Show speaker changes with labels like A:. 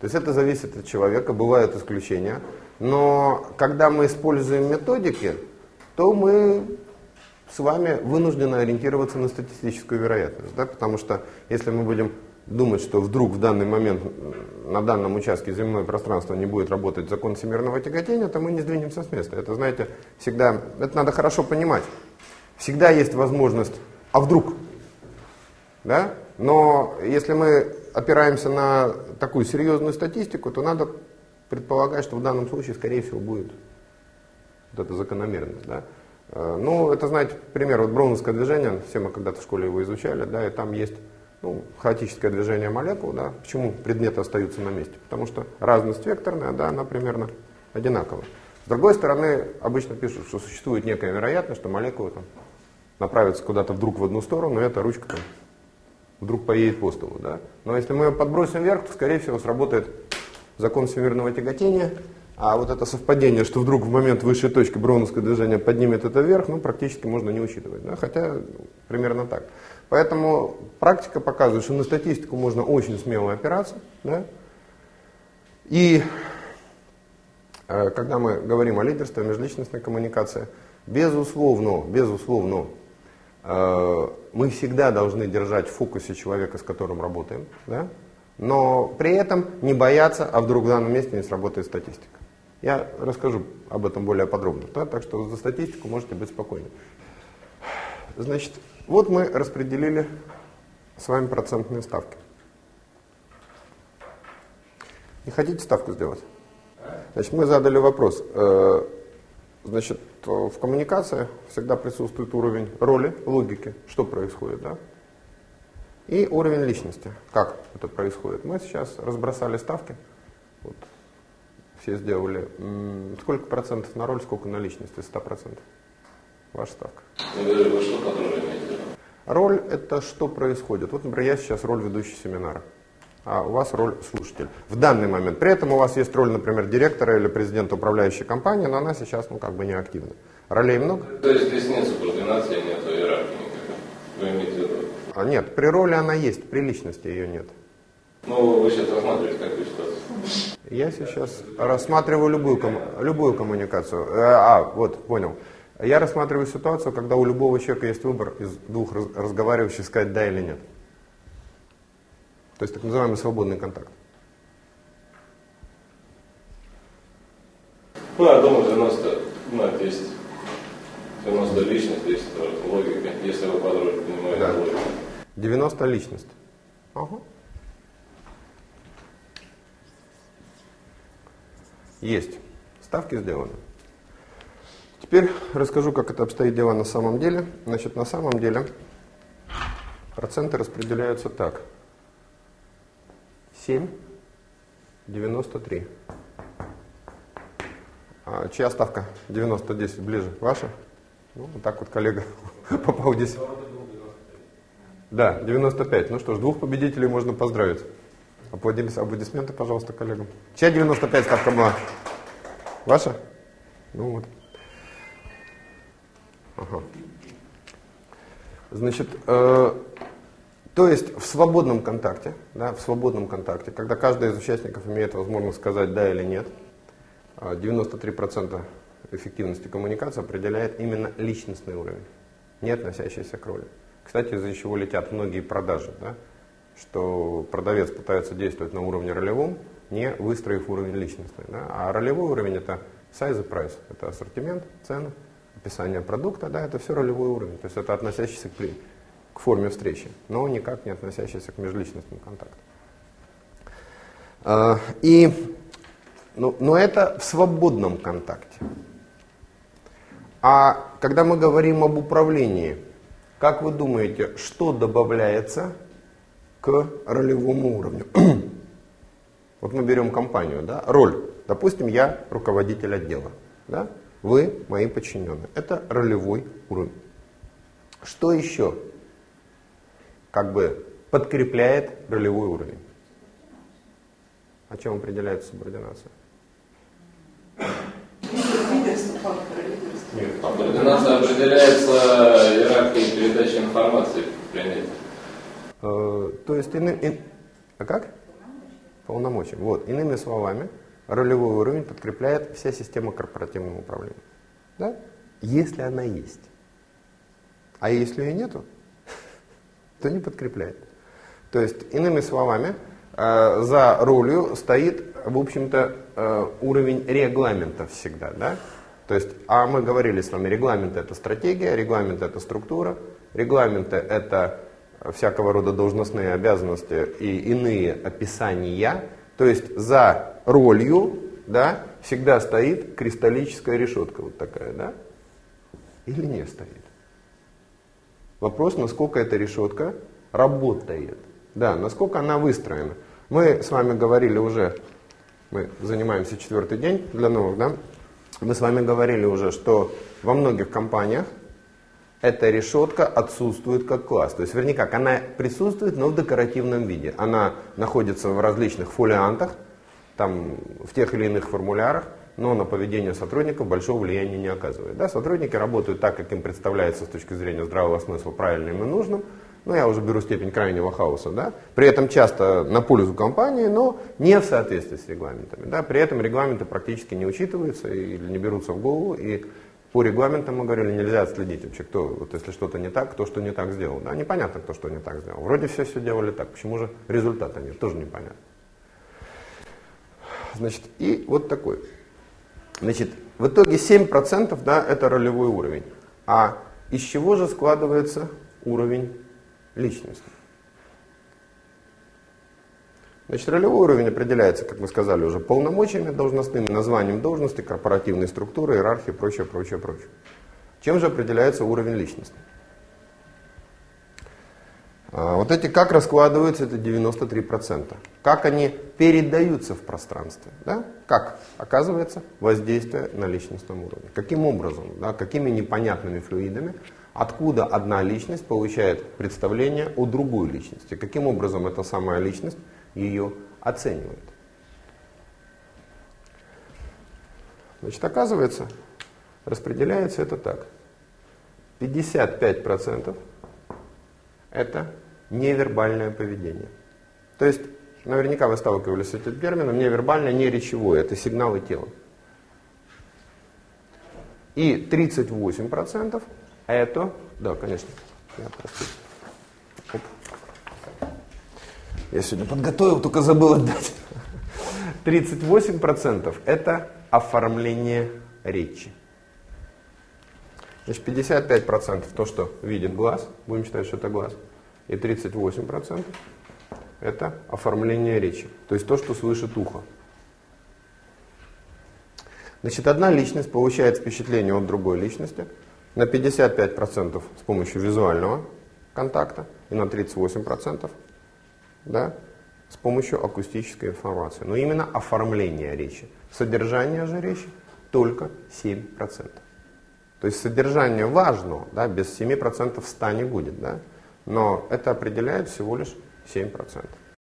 A: То есть это зависит от человека, бывают исключения. Но когда мы используем методики, то мы с вами вынуждены ориентироваться на статистическую вероятность. Да? Потому что если мы будем думать, что вдруг в данный момент на данном участке земное пространство не будет работать закон всемирного тяготения, то мы не сдвинемся с места. Это, знаете, всегда, это надо хорошо понимать. Всегда есть возможность, а вдруг? Да? Но если мы опираемся на такую серьезную статистику, то надо предполагать, что в данном случае, скорее всего, будет вот эта закономерность. Да? Э, ну, это, знаете, пример, вот броуновское движение, все мы когда-то в школе его изучали, да, и там есть ну, хаотическое движение молекул, да, почему предметы остаются на месте? Потому что разность векторная, да, она примерно одинакова. С другой стороны, обычно пишут, что существует некая вероятность, что молекулы там, направятся куда-то вдруг в одну сторону, и эта ручка там, вдруг поедет по столу. Да? Но если мы ее подбросим вверх, то, скорее всего, сработает закон всемирного тяготения, а вот это совпадение, что вдруг в момент высшей точки броуновское движение поднимет это вверх, ну, практически можно не учитывать. Да? Хотя примерно так. Поэтому практика показывает, что на статистику можно очень смело опираться. Да? И э, когда мы говорим о лидерстве, о межличностной коммуникации, безусловно, безусловно, мы всегда должны держать в фокусе человека, с которым работаем, да? но при этом не бояться, а вдруг в данном месте не сработает статистика. Я расскажу об этом более подробно, да? так что за статистику можете быть спокойны. Значит, вот мы распределили с вами процентные ставки. Не хотите ставку сделать? Значит, мы задали вопрос. Э, значит, в коммуникации всегда присутствует уровень роли, логики, что происходит, да? И уровень личности, как это происходит. Мы сейчас разбросали ставки. Вот, все сделали. Сколько процентов на роль, сколько на личность из 100%? Ваша ставка.
B: Вы что под роль имеете?
A: Роль – это что происходит. Вот, например, я сейчас роль ведущий семинара, а у вас роль слушатель. В данный момент. При этом у вас есть роль, например, директора или президента управляющей компании, но она сейчас, ну, как бы не активна. Ролей много?
B: То есть здесь нет субординации, нет иерархии никакой? Вы имеете в виду?
A: А, нет, при роли она есть, при личности ее нет.
B: Ну, вы сейчас рассматриваете какую ситуацию?
A: Я сейчас рассматриваю любую, ком- любую коммуникацию. Э, а, вот, понял. Я рассматриваю ситуацию, когда у любого человека есть выбор из двух раз- разговаривающих сказать да или нет. То есть так называемый свободный контакт.
B: Ну, я думаю, 90, ну, это есть 90 личность, 10 логика, если вы под роль понимаете
A: Да.
B: логику.
A: 90 личность. Ага. Есть. Ставки сделаны. Теперь расскажу, как это обстоит дело на самом деле. Значит, на самом деле проценты распределяются так. 7, 93. А чья ставка? 90-10 ближе. Ваша? Ну, вот так вот коллега попал здесь. Да, 95. Ну что ж, двух победителей можно поздравить. Аплодис- Аплодисменты, пожалуйста, коллегам. Чья 95 ставка была? Ваша? Ну вот. Ага. Значит, э, то есть в свободном контакте, да, в свободном контакте, когда каждый из участников имеет возможность сказать да или нет, э, 93% эффективности коммуникации определяет именно личностный уровень, не относящийся к роли. Кстати, из-за чего летят многие продажи, да, что продавец пытается действовать на уровне ролевом, не выстроив уровень личностный. Да, а ролевой уровень это size и price, это ассортимент, цены, описание продукта, да, это все ролевой уровень, то есть это относящийся к, к форме встречи, но никак не относящийся к межличностным контактам. А, И, ну, но это в свободном контакте. А когда мы говорим об управлении, как вы думаете, что добавляется к ролевому уровню? Вот мы берем компанию, да, роль. Допустим, я руководитель отдела, да, вы мои подчиненные. Это ролевой уровень. Что еще как бы подкрепляет ролевой уровень? А чем определяется субординация?
B: Координация определяется иерархией передачи информации в принятии.
A: Э, то есть, ины- ин- а как? полномочиям. Вот. Иными словами, ролевой уровень подкрепляет вся система корпоративного управления. Да? Если она есть. А если ее нету, то не подкрепляет. То есть, иными словами, э, за ролью стоит, в общем-то, э, уровень регламента всегда. Да? То есть, а мы говорили с вами, регламент это стратегия, регламент это структура, регламенты это всякого рода должностные обязанности и иные описания. То есть за ролью да, всегда стоит кристаллическая решетка вот такая, да? Или не стоит? Вопрос, насколько эта решетка работает. Да, насколько она выстроена. Мы с вами говорили уже, мы занимаемся четвертый день для новых, да? Мы с вами говорили уже, что во многих компаниях эта решетка отсутствует как класс. То есть, вернее как, она присутствует, но в декоративном виде. Она находится в различных фолиантах, там, в тех или иных формулярах, но на поведение сотрудников большого влияния не оказывает. Да, сотрудники работают так, как им представляется с точки зрения здравого смысла правильным и нужным, ну я уже беру степень крайнего хаоса, да, при этом часто на пользу компании, но не в соответствии с регламентами. Да, при этом регламенты практически не учитываются или не берутся в голову, и по регламентам мы говорили, нельзя отследить вообще, кто, вот если что-то не так, кто что не так сделал. Да, непонятно, кто что не так сделал. Вроде все все делали так, почему же результата нет, тоже непонятно. Значит, и вот такой. Значит, в итоге 7% да, это ролевой уровень. А из чего же складывается уровень личности. Значит, ролевой уровень определяется, как мы сказали уже, полномочиями должностными, названием должности, корпоративной структурой, иерархией, прочее, прочее, прочее. Чем же определяется уровень личности? А, вот эти как раскладываются, это 93%. Как они передаются в пространстве? Да? Как оказывается воздействие на личностном уровне? Каким образом? Да? Какими непонятными флюидами откуда одна личность получает представление о другой личности, каким образом эта самая личность ее оценивает. Значит, оказывается, распределяется это так. 55% это невербальное поведение. То есть, наверняка вы сталкивались с этим термином, невербальное, не речевое, это сигналы тела. И 38% это, да, конечно, я простите. Я сегодня подготовил, только забыл отдать. 38% это оформление речи. Значит, 55% то, что видит глаз, будем считать, что это глаз, и 38% это оформление речи, то есть то, что слышит ухо. Значит, одна личность получает впечатление от другой личности – на 55% с помощью визуального контакта и на 38% да, с помощью акустической информации. Но именно оформление речи. Содержание же речи только 7%. То есть содержание важно, да, без 7% 100 не будет, да, но это определяет всего лишь 7%.